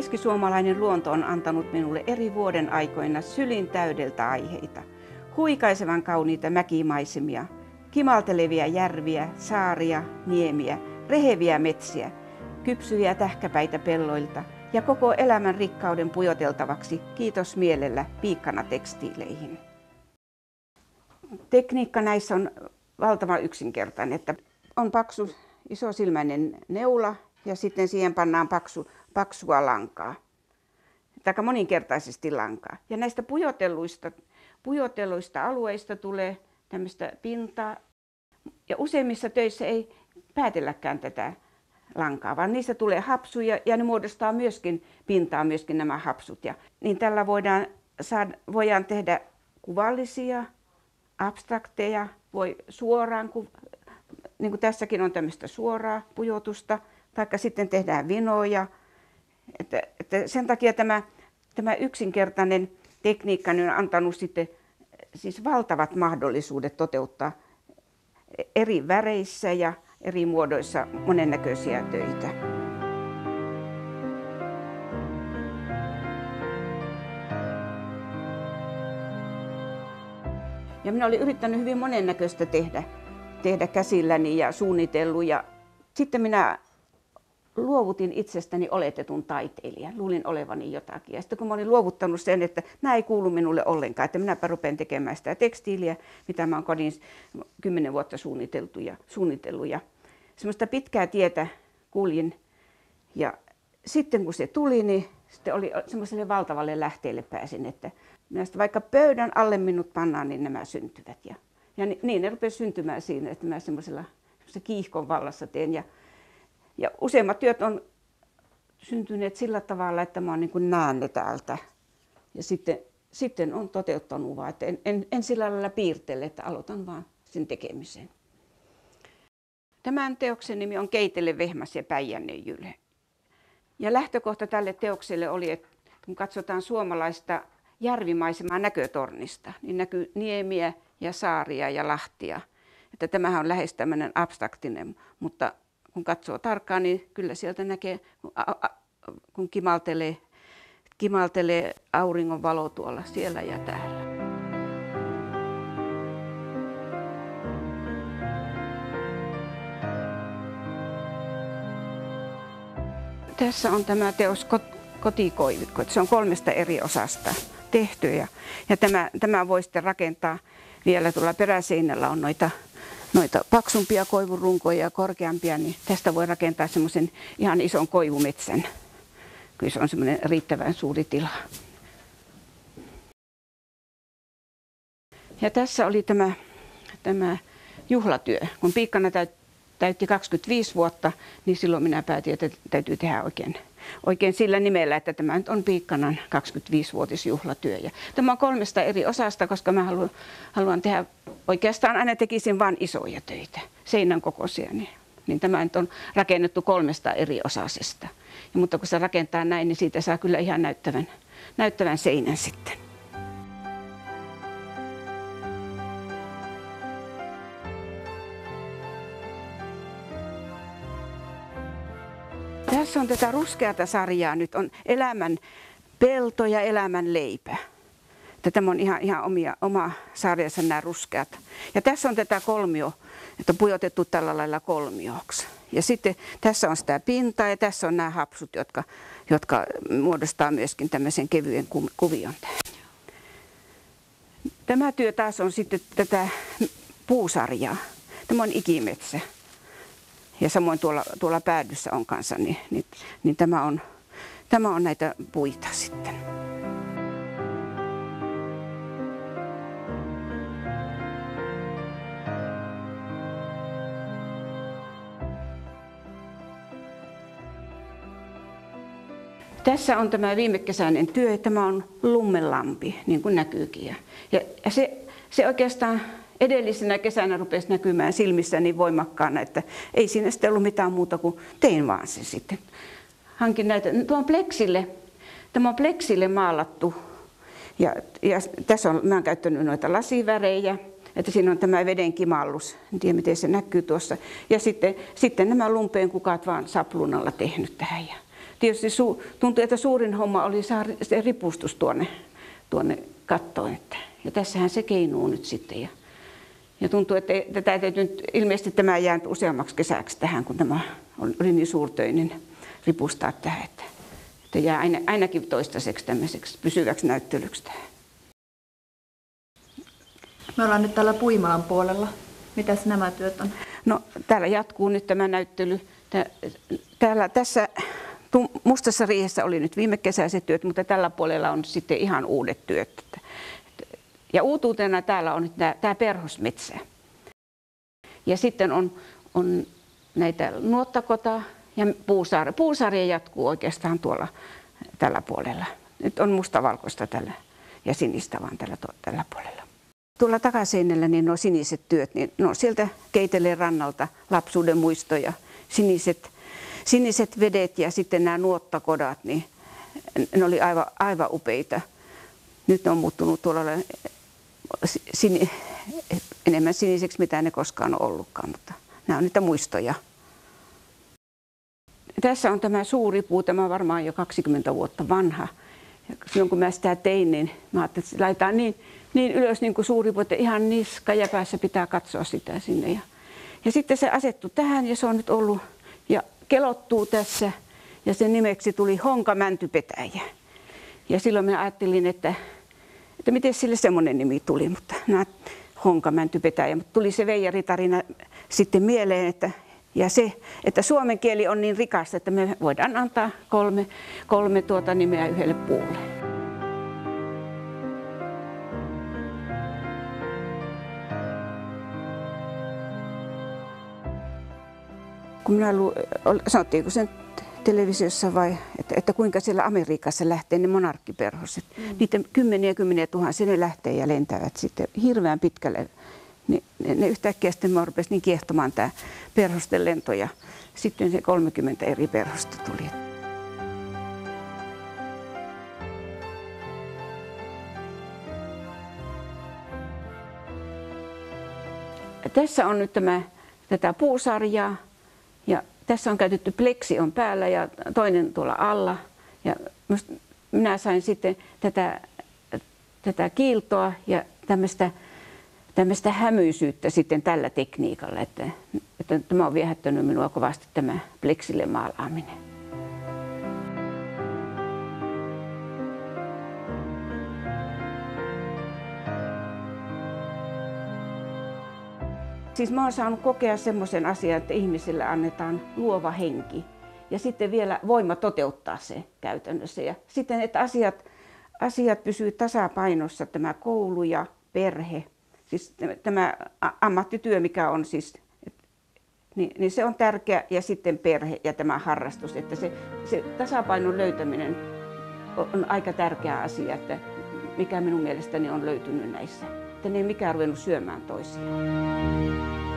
Keskisuomalainen luonto on antanut minulle eri vuoden aikoina sylin täydeltä aiheita. Huikaisevan kauniita mäkimaisemia, kimaltelevia järviä, saaria, niemiä, reheviä metsiä, kypsyviä tähkäpäitä pelloilta ja koko elämän rikkauden pujoteltavaksi kiitos mielellä piikkana tekstiileihin. Tekniikka näissä on valtavan yksinkertainen, että on paksu isosilmäinen neula ja sitten siihen pannaan paksu, paksua lankaa, tai moninkertaisesti lankaa. Ja näistä pujotelluista, pujotelluista alueista tulee tämmöistä pintaa, ja useimmissa töissä ei päätelläkään tätä lankaa, vaan niistä tulee hapsuja ja ne muodostaa myöskin pintaa, myöskin nämä hapsut. Ja, niin tällä voidaan, saada, voidaan tehdä kuvallisia, abstrakteja, voi suoraan, niin kuin tässäkin on tämmöistä suoraa pujotusta, taikka sitten tehdään vinoja. Että, että sen takia tämä, tämä yksinkertainen tekniikka on antanut sitten siis valtavat mahdollisuudet toteuttaa eri väreissä ja eri muodoissa monennäköisiä töitä. Ja minä olin yrittänyt hyvin monennäköistä tehdä, tehdä käsilläni ja suunnitellut. Ja sitten minä luovutin itsestäni oletetun taiteilijan. Luulin olevani jotakin. Ja sitten kun mä olin luovuttanut sen, että nämä ei kuulu minulle ollenkaan, että minäpä rupean tekemään sitä tekstiiliä, mitä mä oon kodin kymmenen vuotta suunniteltu ja, suunnitellut. Ja semmoista pitkää tietä kuljin. Ja sitten kun se tuli, niin sitten oli semmoiselle valtavalle lähteelle pääsin, että minä vaikka pöydän alle minut pannaan, niin nämä syntyvät. Ja, ja niin ne rupesi syntymään siinä, että mä semmoisella kiihkon vallassa teen. Ja ja useimmat työt on syntyneet sillä tavalla, että mä niin kuin näen ne täältä. Ja sitten, sitten on toteuttanut vaan, että en, en, en sillä lailla piirtele, että aloitan vaan sen tekemisen. Tämän teoksen nimi on Keitele, Vehmas ja Päijänne Jyle. Ja lähtökohta tälle teokselle oli, että kun katsotaan suomalaista järvimaisemaa näkötornista, niin näkyy niemiä ja saaria ja lahtia. Että tämähän on lähes tämmöinen abstraktinen, mutta kun katsoo tarkkaan, niin kyllä sieltä näkee, kun kimaltelee, kimaltelee auringon valo tuolla siellä ja täällä. Tässä on tämä teos kotikoivikko. Se on kolmesta eri osasta tehty ja, ja tämä, tämä voi sitten rakentaa vielä tuolla peräseinällä on noita noita paksumpia koivurunkoja ja korkeampia, niin tästä voi rakentaa semmoisen ihan ison koivumetsän. Kyllä se on semmoinen riittävän suuri tila. Ja tässä oli tämä, tämä juhlatyö. Kun Piikkana täytti 25 vuotta, niin silloin minä päätin, että täytyy tehdä oikein, oikein sillä nimellä, että tämä nyt on Piikkanan 25-vuotisjuhlatyö. Ja tämä on kolmesta eri osasta, koska mä haluan, haluan tehdä, oikeastaan aina tekisin vain isoja töitä, seinän kokoisia. Niin, niin tämä nyt on rakennettu kolmesta eri osasesta. Ja, mutta kun se rakentaa näin, niin siitä saa kyllä ihan näyttävän, näyttävän seinän sitten. Tässä on tätä ruskeata sarjaa nyt, on elämän pelto ja elämän leipä. Tämä on ihan, ihan omia, oma sarjansa nämä ruskeat. Ja tässä on tätä kolmio, että on pujotettu tällä lailla kolmioksi. Ja sitten tässä on sitä pintaa ja tässä on nämä hapsut, jotka, jotka muodostaa myöskin tämmöisen kevyen kuvion. Tämä työ taas on sitten tätä puusarjaa. Tämä on ikimetsä ja samoin tuolla, tuolla päädyssä on kanssa, niin, niin, niin tämä, on, tämä on näitä puita sitten. Tässä on tämä viime kesäinen työ, tämä on lummelampi, niin kuin näkyykin. Ja, se, se oikeastaan edellisenä kesänä rupesi näkymään silmissä niin voimakkaana, että ei siinä sitten ollut mitään muuta kuin tein vaan se sitten. Hankin näitä. Tuo on pleksille, tämä on pleksille maalattu. Ja, ja tässä on, mä olen käyttänyt noita lasivärejä, että siinä on tämä veden kimallus, en tiedä miten se näkyy tuossa. Ja sitten, sitten nämä lumpeen kukat vaan saplunalla tehnyt tähän. Tietysti su, tuntui, että suurin homma oli saada se ripustus tuonne, tuonne kattoon. Että, ja tässähän se keinuu nyt sitten. Ja, ja tuntuu, että tätä täytyy nyt, ilmeisesti tämä jää useammaksi kesäksi tähän, kun tämä oli niin suurtöinen ripustaa tähän. Että, että jää aina, ainakin toistaiseksi tämmöiseksi pysyväksi näyttelyksi tähän. Me ollaan nyt täällä Puimalan puolella. Mitäs nämä työt on? No, täällä jatkuu nyt tämä näyttely. Täällä, tässä mustassa riihessä oli nyt viime kesäiset työt, mutta tällä puolella on sitten ihan uudet työt. Ja uutuutena täällä on nyt tämä, tämä perhosmetsä. Ja sitten on, on näitä nuottakota ja puusaari. Puusaari jatkuu oikeastaan tuolla tällä puolella. Nyt on mustavalkoista tällä ja sinistä vaan tällä, tällä puolella. Tuolla takaseinällä niin nuo siniset työt, niin no sieltä keitelee rannalta lapsuuden muistoja, siniset, siniset vedet ja sitten nämä nuottakodat, niin ne oli aivan, aivan upeita. Nyt ne on muuttunut tuolla sini, enemmän siniseksi, mitä ne koskaan on ollutkaan, mutta nämä on niitä muistoja. Tässä on tämä suuri puu, tämä on varmaan jo 20 vuotta vanha. Ja silloin kun mä sitä tein, niin mä ajattelin, että laitetaan niin, niin ylös niin kuin suuri puu, että ihan niska ja päässä pitää katsoa sitä sinne. Ja, ja sitten se asettu tähän ja se on nyt ollut kelottuu tässä ja sen nimeksi tuli Honka Mäntypetäjä. Ja silloin mä ajattelin, että, että miten sille semmoinen nimi tuli, mutta nämä Honka Mäntypetäjä. Mutta tuli se veijaritarina sitten mieleen, että ja se, että suomen kieli on niin rikas, että me voidaan antaa kolme, kolme tuota nimeä yhdelle puulle. Kun minä lu, sanottiinko sen televisiossa vai, että, että kuinka siellä Amerikassa lähtee ne monarkkiperhoset. Mm. Niitä kymmeniä kymmeniä tuhansia ne lähtee ja lentävät sitten hirveän pitkälle niin ne, ne yhtäkkiä sitten mä rupesin niin kiehtomaan tämä perhosten lento ja sitten se 30 eri perhosta tuli. Tässä on nyt tämä, tätä puusarjaa ja tässä on käytetty pleksi on päällä ja toinen tuolla alla. Ja minä sain sitten tätä, tätä kiiltoa ja tämmöistä tämmöistä hämyisyyttä sitten tällä tekniikalla, että, että tämä on viehättänyt minua kovasti tämä pleksille maalaaminen. Siis mä oon saanut kokea semmoisen asian, että ihmisille annetaan luova henki ja sitten vielä voima toteuttaa se käytännössä. Ja sitten, että asiat, asiat pysyy tasapainossa, tämä koulu ja perhe, siis tämä ammattityö, mikä on siis, niin, niin se on tärkeä ja sitten perhe ja tämä harrastus, että se, se tasapainon löytäminen on aika tärkeä asia, että mikä minun mielestäni on löytynyt näissä. Ne ei mikään ruvennut syömään toisiaan.